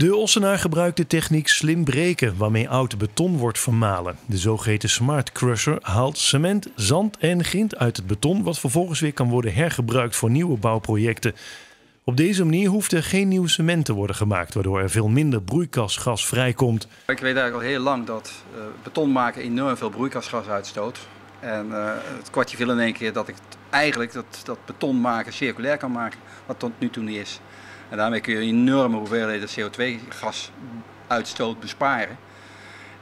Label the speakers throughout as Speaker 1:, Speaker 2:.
Speaker 1: De Ossenaar gebruikt de techniek slim breken, waarmee oud beton wordt vermalen. De zogeheten Smart Crusher haalt cement, zand en grind uit het beton, wat vervolgens weer kan worden hergebruikt voor nieuwe bouwprojecten. Op deze manier hoeft er geen nieuw cement te worden gemaakt, waardoor er veel minder broeikasgas vrijkomt.
Speaker 2: Ik weet eigenlijk al heel lang dat uh, beton maken enorm veel broeikasgas uitstoot. En uh, het kwartje viel in één keer dat ik eigenlijk dat, dat beton maken circulair kan maken, wat tot nu toe niet is. En daarmee kun je enorme hoeveelheden CO2-gasuitstoot besparen.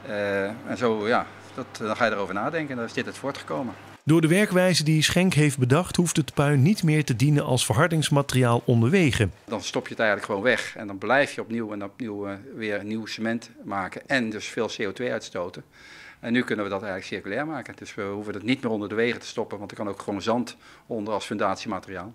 Speaker 2: Uh, en zo, ja, dat, dan ga je erover nadenken en daar is dit het voortgekomen.
Speaker 1: Door de werkwijze die Schenk heeft bedacht, hoeft het puin niet meer te dienen als verhardingsmateriaal onderwegen.
Speaker 2: Dan stop je het eigenlijk gewoon weg en dan blijf je opnieuw en opnieuw uh, weer nieuw cement maken en dus veel CO2 uitstoten. En nu kunnen we dat eigenlijk circulair maken. Dus we hoeven het niet meer onder de wegen te stoppen, want er kan ook gewoon zand onder als fundatiemateriaal.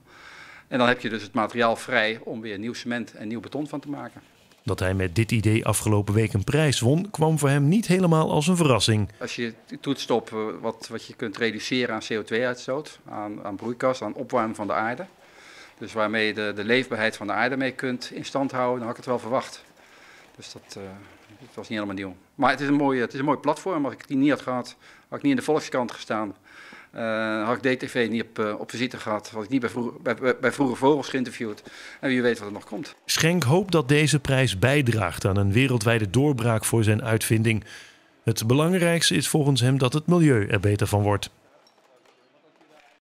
Speaker 2: En dan heb je dus het materiaal vrij om weer nieuw cement en nieuw beton van te maken.
Speaker 1: Dat hij met dit idee afgelopen week een prijs won, kwam voor hem niet helemaal als een verrassing.
Speaker 2: Als je toetst op eh, wat, wat je kunt reduceren aan CO2-uitstoot, aan, aan broeikas, aan opwarming van de aarde. Dus waarmee je de, de leefbaarheid van de aarde mee kunt in stand houden, dan had ik het wel verwacht. Dus dat, uh, dat was niet helemaal nieuw. Maar het is, een mooie, het is een mooi platform. Als ik die niet had gehad, had ik niet in de Volkskrant gestaan. Uh, had ik DTV niet op, uh, op visite gehad, had ik niet bij, vroeg, bij, bij Vroege Vogels geïnterviewd. En wie weet wat er nog komt.
Speaker 1: Schenk hoopt dat deze prijs bijdraagt aan een wereldwijde doorbraak voor zijn uitvinding. Het belangrijkste is volgens hem dat het milieu er beter van wordt.